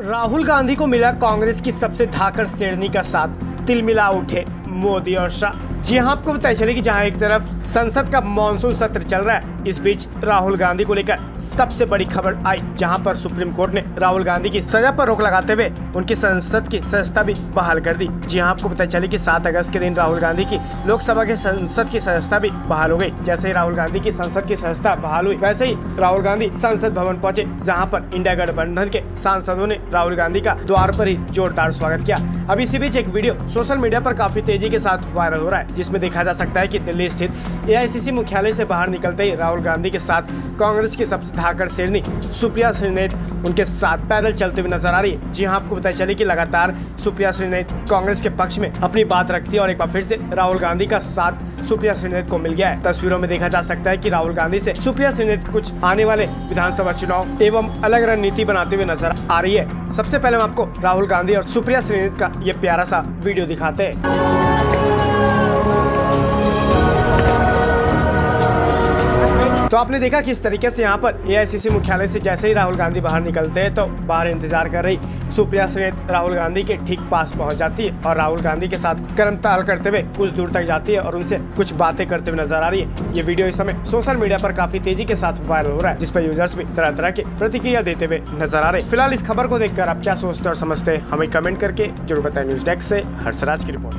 राहुल गांधी को मिला कांग्रेस की सबसे धाकर श्रेणी का साथ। तिलमिला उठे मोदी और शाह। जी हाँ आपको बताया चले कि जहाँ एक तरफ़ संसद का मानसून सत्र चल रहा है, इस बीच राहुल गांधी को लेकर सबसे बड़ी खबर आई, जहाँ पर सुप्रीम कोर्ट ने राहुल गांधी की सजा पर रोक लगाते हुए उनकी संसद की सदस्यता भी बहाल कर दी। जी हाँ आपको पता चले कि 7 अगस्त के दिन राहुल गांधी की लोकसभा के संसद की सदस्यता भी बहाल हो गई। जैसे ही राहुल गांधी की संसद की सदस्यता बहाल हुई, वैसे ही राहुल गांधी संसद भवन पहुँचे, जहाँ पर इंडिया गठबंधन के सांसदों ने राहुल गांधी का द्वार पर ही जोरदार स्वागत किया। अब इसी बीच एक वीडियो सोशल मीडिया पर काफ़ी तेज़ी के साथ वायरल हो रहा है। जिसमें देखा जा सकता है कि दिल्ली स्थित एआईसीसी मुख्यालय से बाहर निकलते ही राहुल गांधी के साथ कांग्रेस की सबसे धाकर शेरनी सुप्रिया श्रीनेत उनके साथ पैदल चलते हुए नज़र आ रही है। जी हाँ आपको बताया चले कि लगातार सुप्रिया श्रीनेत कांग्रेस के पक्ष में अपनी बात रखती है और एक बार फिर से राहुल गांधी का साथ सुप्रिया श्रीनेत को मिल गया है। तस्वीरों में देखा जा सकता है कि राहुल गांधी से सुप्रिया श्रीनेत कुछ आने वाले विधानसभा चुनाव एवं अलग रणनीति बनाते हुए नज़र आ रही है। सबसे पहले हम आपको राहुल गांधी और सुप्रिया श्रीनेत का ये प्यारा सा वीडियो दिखाते हैं। तो आपने देखा किस तरीके से यहाँ पर एआईसीसी मुख्यालय से जैसे ही राहुल गांधी बाहर निकलते हैं तो बाहर इंतज़ार कर रही सुप्रिया समेत राहुल गांधी के ठीक पास पहुँच जाती है और राहुल गांधी के साथ कर्म ताल करते हुए कुछ दूर तक जाती है और उनसे कुछ बातें करते हुए नज़र आ रही है। ये वीडियो इस समय सोशल मीडिया पर काफ़ी तेज़ी के साथ वायरल हो रहा है जिसपे यूज़र्स भी तरह तरह की प्रतिक्रिया देते हुए नज़र आ रहे फ़िलहाल इस खबर को देखकर आप क्या सोचते और समझते हैं, हमें कमेंट करके ज़रूर बताएँ। न्यूज़ डेस्क ऐसी हर्षराज की रिपोर्ट।